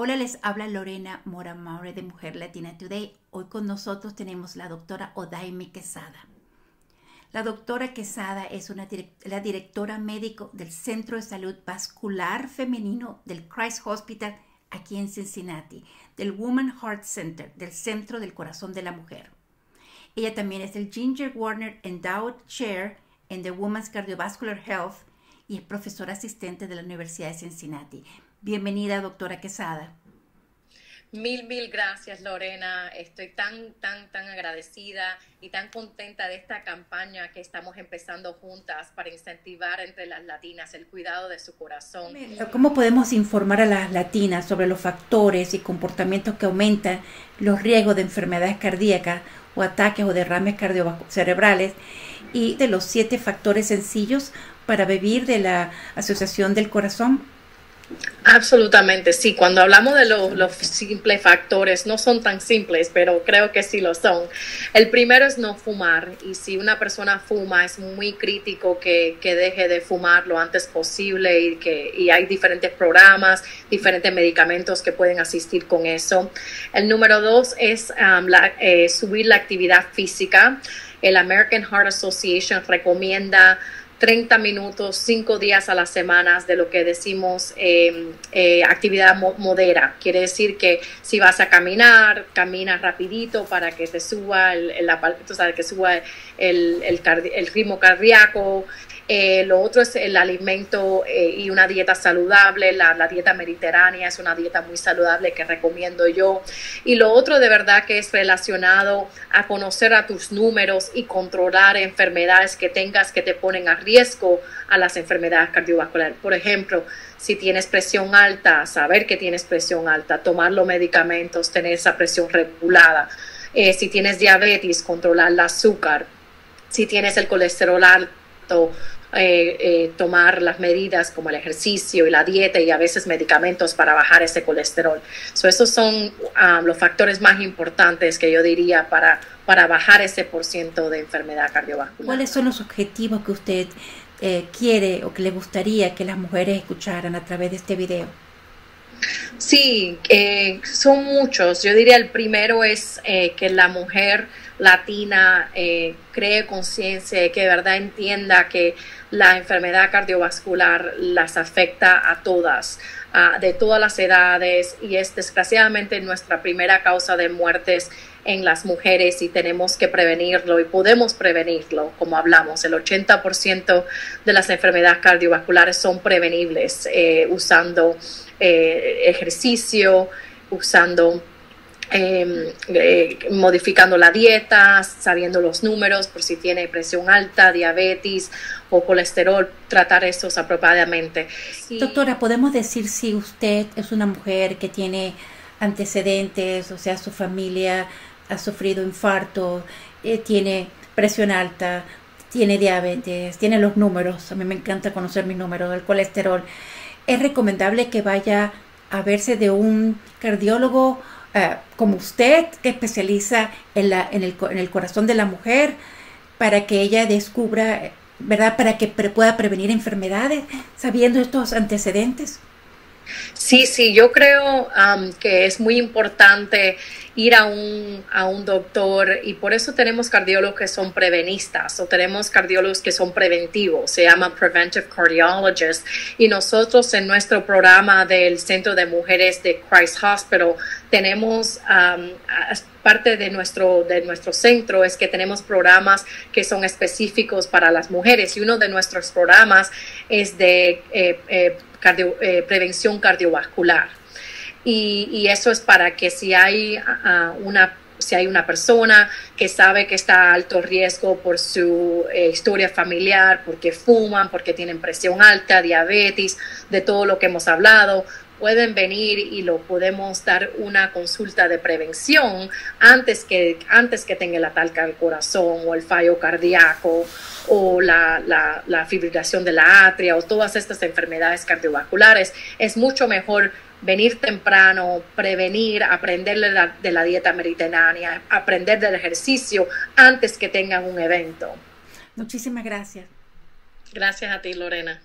Hola, les habla Lorena Mora Maure de Mujer Latina Today. Hoy con nosotros tenemos la doctora Odaime Quesada. La doctora Quesada es la directora médico del Centro de Salud Vascular Femenino del Christ Hospital aquí en Cincinnati, del Woman Heart Center, del Centro del Corazón de la Mujer. Ella también es el Ginger Warner Endowed Chair en the Women's Cardiovascular Health y es profesora asistente de la Universidad de Cincinnati. Bienvenida, doctora Quesada. Mil, mil gracias, Lorena. Estoy tan, tan, tan agradecida y tan contenta de esta campaña que estamos empezando juntas para incentivar entre las latinas el cuidado de su corazón. ¿Cómo podemos informar a las latinas sobre los factores y comportamientos que aumentan los riesgos de enfermedades cardíacas o ataques o derrames cerebrales y de los siete factores sencillos para vivir de la Asociación del Corazón? Absolutamente, sí. Cuando hablamos de los simples factores, no son tan simples, pero creo que sí lo son. El primero es no fumar. Y si una persona fuma, es muy crítico que, deje de fumar lo antes posible y que y hay diferentes programas, diferentes medicamentos que pueden asistir con eso. El número dos es um, eh, subir la actividad física. El American Heart Association recomienda 30 minutos, 5 días a las semanas de lo que decimos em, eh, actividad modera. Quiere decir que si vas a caminar, camina rapidito para que te suba el, que suba el, el ritmo cardíaco, eh, lo otro es el alimento eh, y una dieta saludable. La, dieta mediterránea es una dieta muy saludable que recomiendo yo. Y lo otro de verdad que es relacionado a conocer a tus números y controlar enfermedades que tengas que te ponen a riesgo a las enfermedades cardiovasculares. Por ejemplo, si tienes presión alta, saber que tienes presión alta, tomar los medicamentos, tener esa presión regulada. Eh, si tienes diabetes, controlar el azúcar. Si tienes el colesterol alto, eh, eh, tomar las medidas como el ejercicio y la dieta y a veces medicamentos para bajar ese colesterol. So, esos son um, los factores más importantes que yo diría para, para bajar ese por ciento de enfermedad cardiovascular. ¿Cuáles son los objetivos que usted eh, quiere o que le gustaría que las mujeres escucharan a través de este video? Sí, son muchos. Yo diría el primero es que la mujer latina eh, cree conciencia, que de verdad entienda que la enfermedad cardiovascular las afecta a todas, de todas las edades y es desgraciadamente nuestra primera causa de muertes en las mujeres y tenemos que prevenirlo y podemos prevenirlo, como hablamos. El 80% de las enfermedades cardiovasculares son prevenibles eh, usando eh, ejercicio, usando Em, eh, modificando la dieta, sabiendo los números por si tiene presión alta, diabetes o colesterol, tratar esos apropiadamente. Doctora, ¿podemos decir si usted es una mujer que tiene antecedentes, o sea, su familia ha sufrido infarto, eh, tiene presión alta, tiene diabetes, tiene los números, a mí me encanta conocer mis números del colesterol, es recomendable que vaya a verse de un cardiólogo eh, como usted, que especializa en, la, en, el, en el corazón de la mujer, para que ella descubra, ¿verdad? Para que pueda prevenir enfermedades, sabiendo estos antecedentes. Sí, sí, yo creo que es muy importante ir a un, a un doctor y por eso tenemos cardiólogos que son prevenistas o tenemos cardiólogos que son preventivos, se llama Preventive Cardiologists y nosotros en nuestro programa del Centro de Mujeres de Christ Hospital tenemos parte de nuestro, de nuestro centro es que tenemos programas que son específicos para las mujeres y uno de nuestros programas es de eh, eh, eh, prevención cardiovascular. Y, eso es para que si hay ah, una si hay una persona que sabe que está a alto riesgo por su eh, historia familiar, porque fuman, porque tienen presión alta, diabetes, de todo lo que hemos hablado, pueden venir y lo podemos dar una consulta de prevención antes que, antes que tenga el ataque al corazón o el fallo cardíaco o la, la, fibrilación de la atria o todas estas enfermedades cardiovasculares. Es mucho mejor venir temprano, prevenir, aprender de la, de la dieta mediterránea, aprender del ejercicio antes que tengan un evento. Muchísimas gracias. Gracias a ti, Lorena.